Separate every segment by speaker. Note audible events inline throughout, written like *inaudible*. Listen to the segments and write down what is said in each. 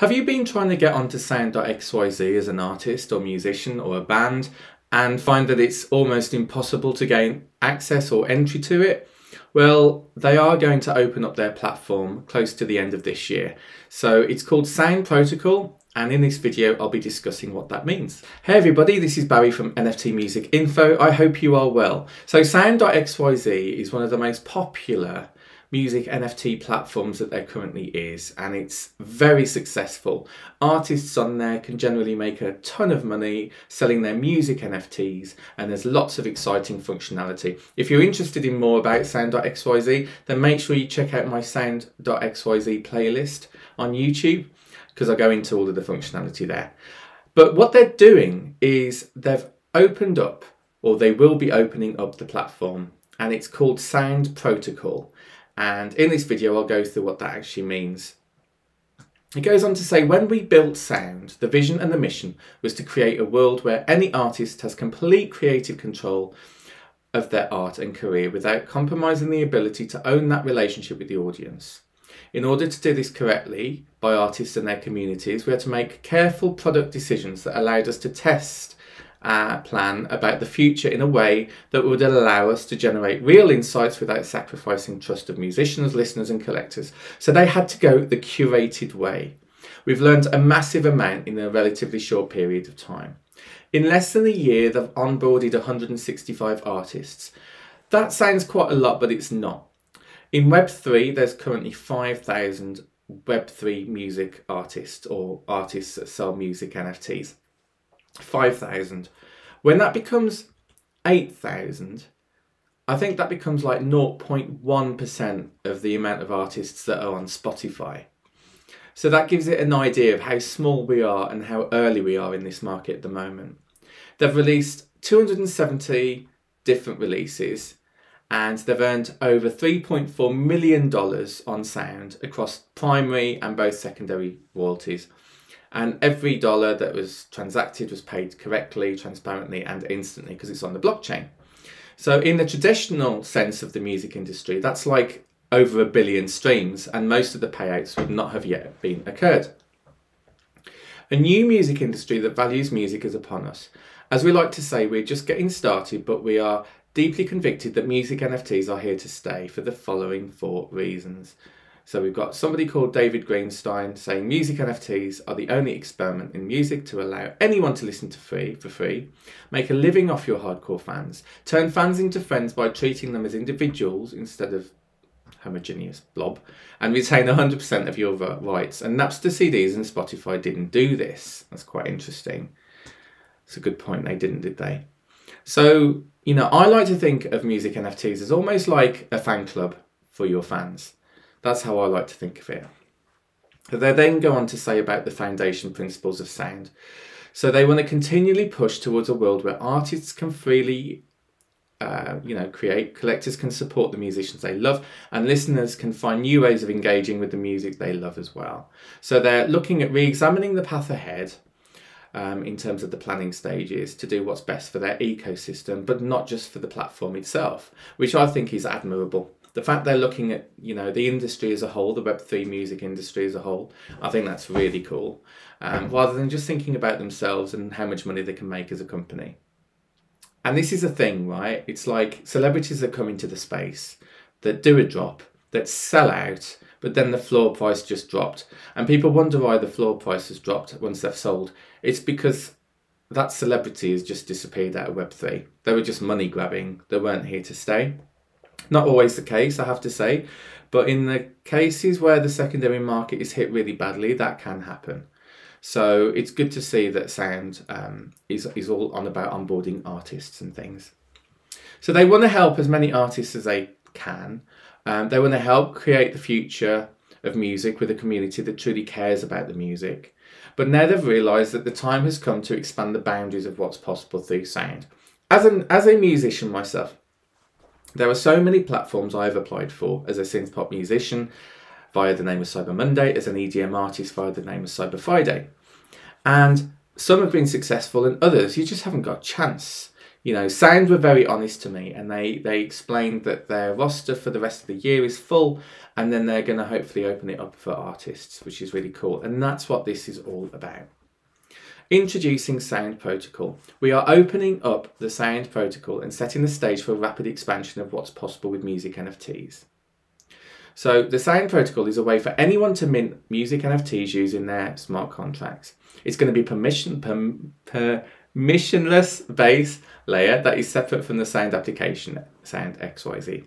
Speaker 1: Have you been trying to get onto Sound.xyz as an artist or musician or a band and find that it's almost impossible to gain access or entry to it? Well, they are going to open up their platform close to the end of this year. So it's called Sound Protocol and in this video I'll be discussing what that means. Hey everybody, this is Barry from NFT Music Info. I hope you are well. So Sound.xyz is one of the most popular music NFT platforms that there currently is, and it's very successful. Artists on there can generally make a ton of money selling their music NFTs, and there's lots of exciting functionality. If you're interested in more about Sound.xyz, then make sure you check out my Sound.xyz playlist on YouTube because I go into all of the functionality there. But what they're doing is they've opened up, or they will be opening up the platform, and it's called Sound Protocol. And in this video, I'll go through what that actually means. It goes on to say, when we built sound, the vision and the mission was to create a world where any artist has complete creative control of their art and career without compromising the ability to own that relationship with the audience. In order to do this correctly by artists and their communities, we had to make careful product decisions that allowed us to test uh, plan about the future in a way that would allow us to generate real insights without sacrificing trust of musicians, listeners, and collectors. So they had to go the curated way. We've learned a massive amount in a relatively short period of time. In less than a year, they've onboarded 165 artists. That sounds quite a lot, but it's not. In Web3, there's currently 5,000 Web3 music artists or artists that sell music NFTs. 5,000. When that becomes 8,000, I think that becomes like 0.1% of the amount of artists that are on Spotify. So that gives it an idea of how small we are and how early we are in this market at the moment. They've released 270 different releases and they've earned over $3.4 million on sound across primary and both secondary royalties and every dollar that was transacted was paid correctly, transparently, and instantly because it's on the blockchain. So, in the traditional sense of the music industry, that's like over a billion streams, and most of the payouts would not have yet been occurred. A new music industry that values music is upon us. As we like to say, we're just getting started, but we are deeply convicted that music NFTs are here to stay for the following four reasons. So we've got somebody called David Greenstein saying music NFTs are the only experiment in music to allow anyone to listen to free for free, make a living off your hardcore fans, turn fans into friends by treating them as individuals instead of homogeneous blob, and retain 100% of your rights. And Napster CDs and Spotify didn't do this. That's quite interesting. It's a good point. They didn't, did they? So, you know, I like to think of music NFTs as almost like a fan club for your fans. That's how I like to think of it. They then go on to say about the foundation principles of sound. So they want to continually push towards a world where artists can freely, uh, you know, create, collectors can support the musicians they love, and listeners can find new ways of engaging with the music they love as well. So they're looking at re-examining the path ahead um, in terms of the planning stages to do what's best for their ecosystem, but not just for the platform itself, which I think is admirable the fact they're looking at you know the industry as a whole, the Web three music industry as a whole, I think that's really cool. Um, rather than just thinking about themselves and how much money they can make as a company. And this is a thing, right? It's like celebrities that come into the space that do a drop, that sell out, but then the floor price just dropped. And people wonder why the floor price has dropped once they've sold. It's because that celebrity has just disappeared out of Web3. They were just money grabbing, they weren't here to stay. Not always the case, I have to say, but in the cases where the secondary market is hit really badly, that can happen. So it's good to see that Sound um, is, is all on about onboarding artists and things. So they want to help as many artists as they can. Um, they want to help create the future of music with a community that truly cares about the music. But now they've realised that the time has come to expand the boundaries of what's possible through sound. As, an, as a musician myself, there are so many platforms I've applied for as a synth pop musician via the name of Cyber Monday, as an EDM artist via the name of Cyber Friday. And some have been successful and others you just haven't got a chance. you know, Sound were very honest to me and they, they explained that their roster for the rest of the year is full and then they're going to hopefully open it up for artists, which is really cool. And that's what this is all about. Introducing Sound Protocol. We are opening up the Sound Protocol and setting the stage for a rapid expansion of what's possible with music NFTs. So the Sound Protocol is a way for anyone to mint music NFTs using their smart contracts. It's going to be permission per, permissionless base layer that is separate from the sound application, Sound XYZ.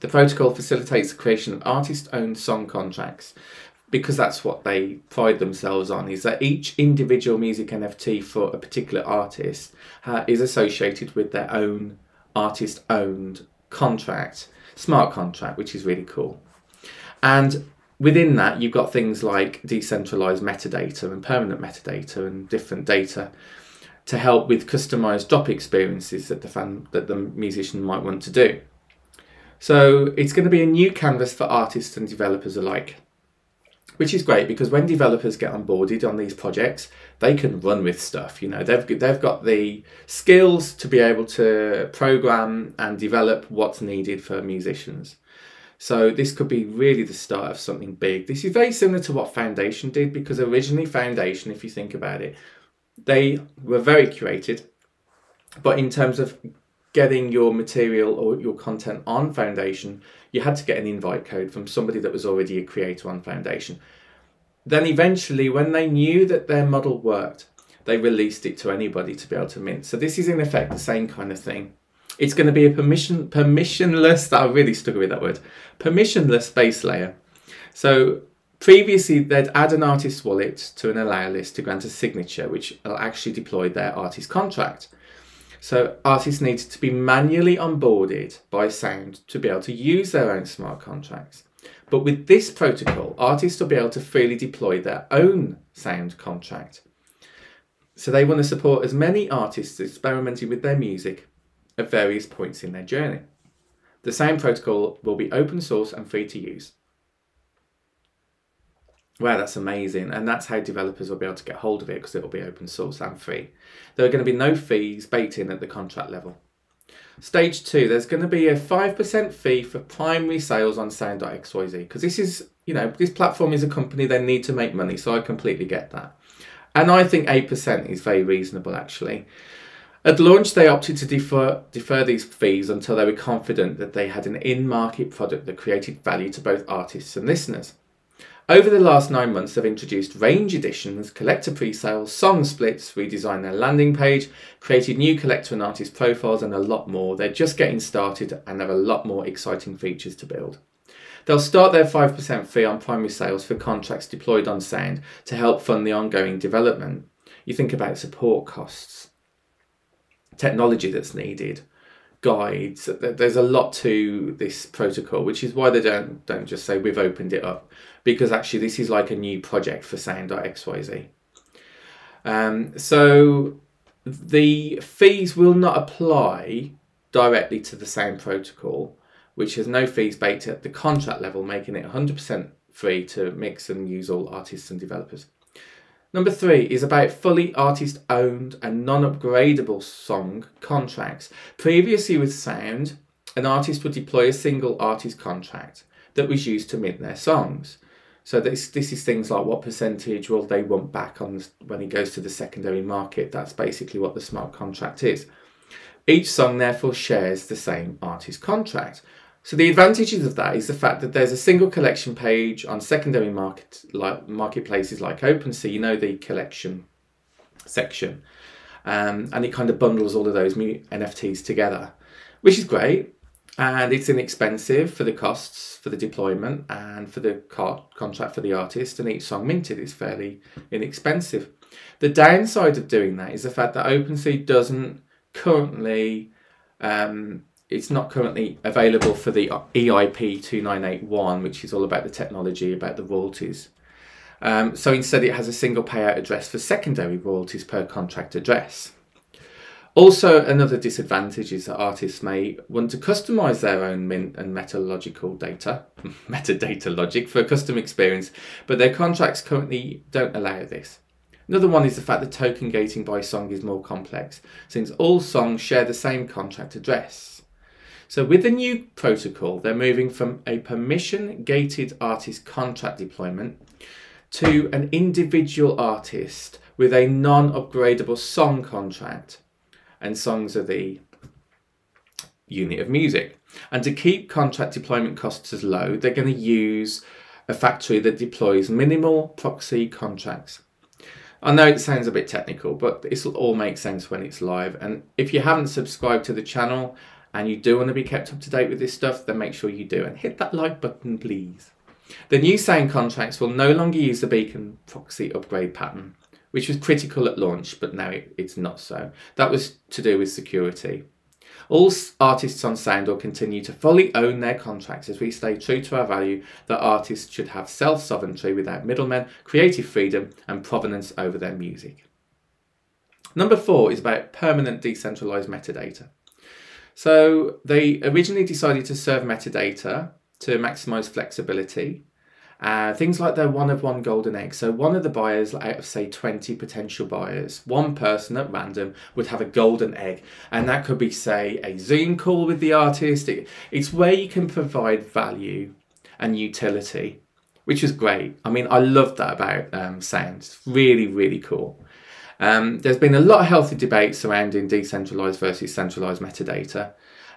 Speaker 1: The protocol facilitates the creation of artist-owned song contracts because that's what they pride themselves on is that each individual music NFT for a particular artist uh, is associated with their own artist owned contract, smart contract, which is really cool. And within that, you've got things like decentralized metadata and permanent metadata and different data to help with customized drop experiences that the fan that the musician might want to do. So it's going to be a new canvas for artists and developers alike which is great because when developers get onboarded on these projects, they can run with stuff. You know, they've they've got the skills to be able to program and develop what's needed for musicians. So this could be really the start of something big. This is very similar to what Foundation did because originally Foundation, if you think about it, they were very curated, but in terms of getting your material or your content on Foundation, you had to get an invite code from somebody that was already a creator on Foundation. Then eventually, when they knew that their model worked, they released it to anybody to be able to mint. So this is in effect the same kind of thing. It's going to be a permission permissionless. *laughs* I really struggle with that word. Permissionless base layer. So previously they'd add an artist wallet to an allow list to grant a signature, which will actually deploy their artist contract. So artists need to be manually onboarded by Sound to be able to use their own smart contracts. But with this protocol, artists will be able to freely deploy their own Sound contract. So they want to support as many artists experimenting with their music at various points in their journey. The Sound protocol will be open source and free to use. Wow, that's amazing. And that's how developers will be able to get hold of it because it will be open source and free. There are going to be no fees baked in at the contract level. Stage two, there's going to be a 5% fee for primary sales on Sound.xyz because this is, you know, this platform is a company, they need to make money. So I completely get that. And I think 8% is very reasonable actually. At launch, they opted to defer, defer these fees until they were confident that they had an in market product that created value to both artists and listeners. Over the last nine months, they've introduced range editions, collector pre-sales, song splits, redesigned their landing page, created new collector and artist profiles, and a lot more. They're just getting started and have a lot more exciting features to build. They'll start their 5% fee on primary sales for contracts deployed on Sound to help fund the ongoing development. You think about support costs, technology that's needed, guides. There's a lot to this protocol, which is why they don't don't just say we've opened it up, because actually this is like a new project for Sound.xyz. Um, so the fees will not apply directly to the Sound protocol, which has no fees baked at the contract level, making it 100% free to mix and use all artists and developers. Number three is about fully artist owned and non upgradable song contracts. Previously, with Sound, an artist would deploy a single artist contract that was used to mint their songs. So this this is things like what percentage will they want back on when it goes to the secondary market. That's basically what the smart contract is. Each song therefore shares the same artist contract. So the advantages of that is the fact that there's a single collection page on secondary market like marketplaces like OpenSea, you know the collection section, um, and it kind of bundles all of those NFTs together, which is great. And it's inexpensive for the costs for the deployment and for the contract for the artist, and each song minted is fairly inexpensive. The downside of doing that is the fact that OpenSea doesn't currently um, it's not currently available for the EIP 2981, which is all about the technology, about the royalties. Um, so instead, it has a single payout address for secondary royalties per contract address. Also, another disadvantage is that artists may want to customize their own mint and metalogical data, *laughs* metadata logic for a custom experience, but their contracts currently don't allow this. Another one is the fact that token gating by song is more complex, since all songs share the same contract address. So with the new protocol, they're moving from a permission gated artist contract deployment to an individual artist with a non-upgradable song contract. And songs are the unit of music. And to keep contract deployment costs as low, they're going to use a factory that deploys minimal proxy contracts. I know it sounds a bit technical, but this will all make sense when it's live. And if you haven't subscribed to the channel and you do want to be kept up to date with this stuff, then make sure you do and hit that like button, please. The new sound contracts will no longer use the beacon proxy upgrade pattern, which was critical at launch, but now it, it's not so. That was to do with security. All artists on Sound will continue to fully own their contracts as we stay true to our value that artists should have self sovereignty without middlemen, creative freedom, and provenance over their music. Number four is about permanent decentralized metadata. So they originally decided to serve metadata to maximize flexibility uh, things like their one of one golden egg. So one of the buyers out of say 20 potential buyers, one person at random would have a golden egg. And that could be say a Zoom call with the artist. It, it's where you can provide value and utility, which is great. I mean, I love that about um, Sound. It's really, really cool. Um, there's been a lot of healthy debate surrounding decentralized versus centralized metadata.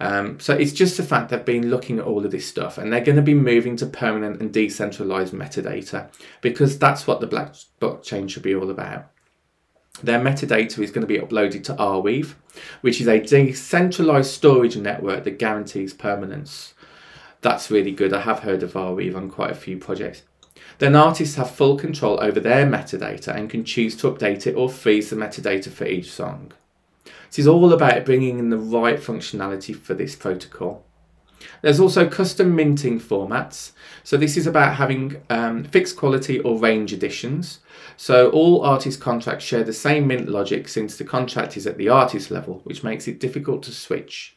Speaker 1: Um, so it's just the fact they've been looking at all of this stuff and they're going to be moving to permanent and decentralized metadata because that's what the blockchain should be all about. Their metadata is going to be uploaded to Arweave, which is a decentralized storage network that guarantees permanence. That's really good. I have heard of Arweave on quite a few projects. Then artists have full control over their metadata and can choose to update it or freeze the metadata for each song. This is all about bringing in the right functionality for this protocol. There's also custom minting formats. So this is about having um, fixed quality or range editions. So all artist contracts share the same mint logic since the contract is at the artist level, which makes it difficult to switch.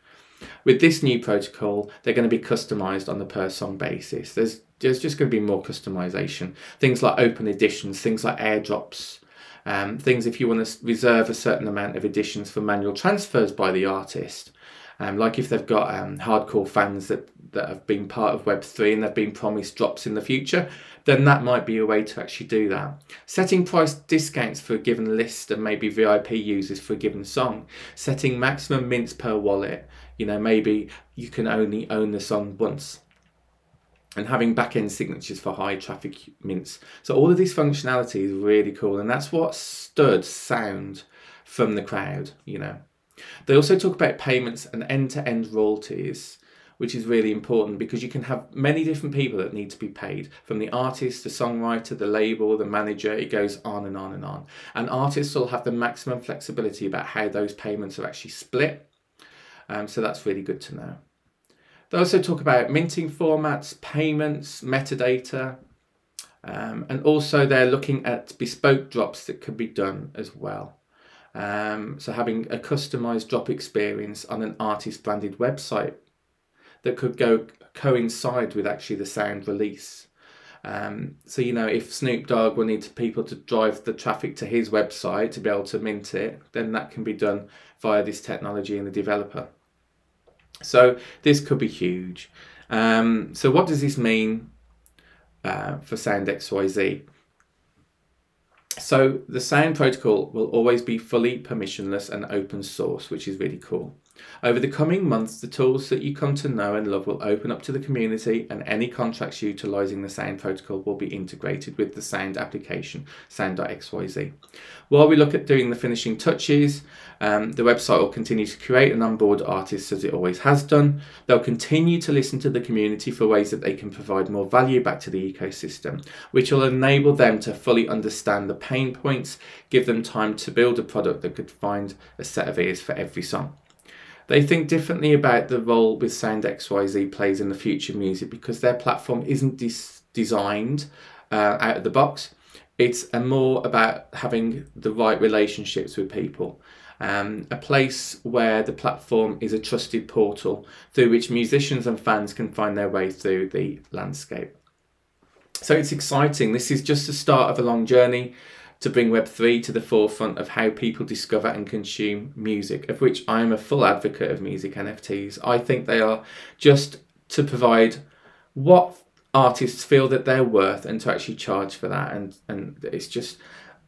Speaker 1: With this new protocol, they're going to be customized on the per song basis. There's, there's just going to be more customization. Things like open editions, things like airdrops, um, things if you want to reserve a certain amount of editions for manual transfers by the artist. Um, like if they've got um, hardcore fans that, that have been part of Web3 and they've been promised drops in the future, then that might be a way to actually do that. Setting price discounts for a given list and maybe VIP users for a given song. Setting maximum mints per wallet. You know, maybe you can only own the song once and having back-end signatures for high traffic mints. So all of this functionality is really cool and that's what stood sound from the crowd, you know. They also talk about payments and end-to-end -end royalties, which is really important because you can have many different people that need to be paid from the artist, the songwriter, the label, the manager, it goes on and on and on. And artists will have the maximum flexibility about how those payments are actually split. Um, so that's really good to know. They also talk about minting formats, payments, metadata, um, and also they're looking at bespoke drops that could be done as well. Um, so having a customized drop experience on an artist branded website that could go coincide with actually the sound release. Um, so you know, if Snoop Dogg will need people to drive the traffic to his website to be able to mint it, then that can be done via this technology and the developer. So this could be huge. Um, so what does this mean uh, for Sound XYZ? So the Sound protocol will always be fully permissionless and open source, which is really cool. Over the coming months, the tools that you come to know and love will open up to the community, and any contracts utilising the Sound protocol will be integrated with the Sound application, Sound.xyz. While we look at doing the finishing touches, um, the website will continue to create and onboard artists as it always has done. They'll continue to listen to the community for ways that they can provide more value back to the ecosystem, which will enable them to fully understand the pain points, give them time to build a product that could find a set of ears for every song. They think differently about the role with Sound XYZ plays in the future music because their platform isn't des- designed uh, out of the box. It's a more about having the right relationships with people. Um, a place where the platform is a trusted portal through which musicians and fans can find their way through the landscape. So it's exciting. This is just the start of a long journey. To bring Web3 to the forefront of how people discover and consume music, of which I am a full advocate of music NFTs. I think they are just to provide what artists feel that they're worth and to actually charge for that. And, and it's just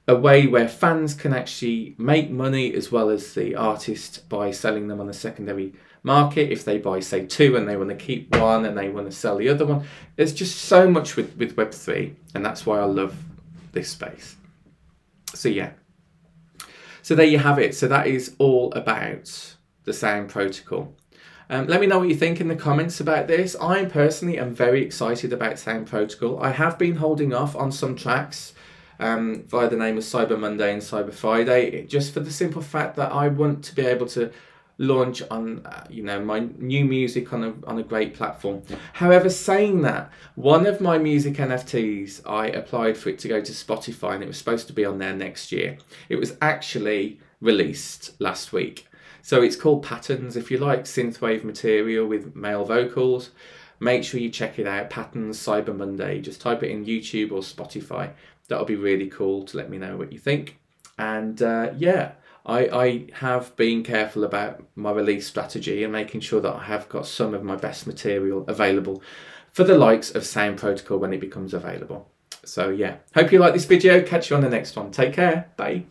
Speaker 1: a way where fans can actually make money as well as the artist by selling them on a secondary market. If they buy, say, two and they want to keep one and they want to sell the other one, there's just so much with, with Web3, and that's why I love this space. So, yeah. So, there you have it. So, that is all about the sound protocol. Um, let me know what you think in the comments about this. I personally am very excited about Sound Protocol. I have been holding off on some tracks um, via the name of Cyber Monday and Cyber Friday, just for the simple fact that I want to be able to launch on uh, you know my new music on a on a great platform. However, saying that, one of my music NFTs, I applied for it to go to Spotify, and it was supposed to be on there next year. It was actually released last week. So it's called Patterns. If you like synthwave material with male vocals, make sure you check it out. Patterns Cyber Monday. Just type it in YouTube or Spotify that'll be really cool to let me know what you think. And uh, yeah, I, I have been careful about my release strategy and making sure that I have got some of my best material available for the likes of Sound Protocol when it becomes available. So yeah, hope you like this video. Catch you on the next one. Take care. Bye.